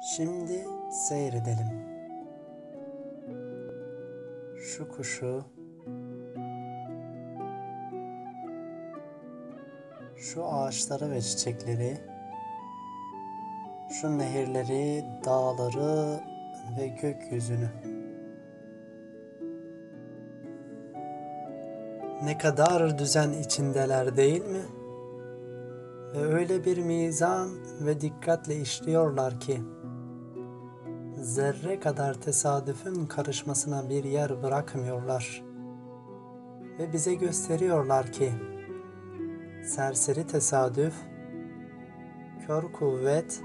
Şimdi seyredelim. Şu kuşu, şu ağaçları ve çiçekleri, şu nehirleri, dağları ve gökyüzünü. Ne kadar düzen içindeler değil mi? Ve öyle bir mizan ve dikkatle işliyorlar ki zerre kadar tesadüfün karışmasına bir yer bırakmıyorlar. Ve bize gösteriyorlar ki serseri tesadüf, kör kuvvet,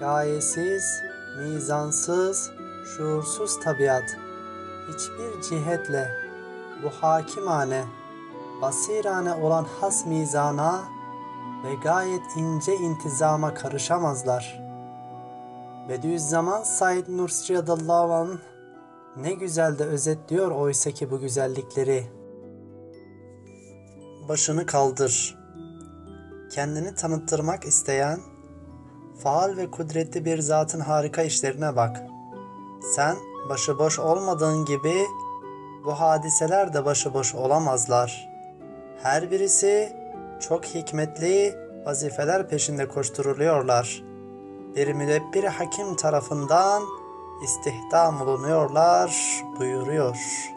gayesiz, mizansız, şuursuz tabiat hiçbir cihetle bu hakimane, basirane olan has mizana ve gayet ince intizama karışamazlar. Bediüzzaman Said Nursi radallahu anh ne güzel de özetliyor oysa ki bu güzellikleri. Başını kaldır. Kendini tanıttırmak isteyen, faal ve kudretli bir zatın harika işlerine bak. Sen başıboş olmadığın gibi bu hadiseler de başıboş olamazlar. Her birisi çok hikmetli vazifeler peşinde koşturuluyorlar. Bir müdebbir hakim tarafından istihdam olunuyorlar buyuruyor.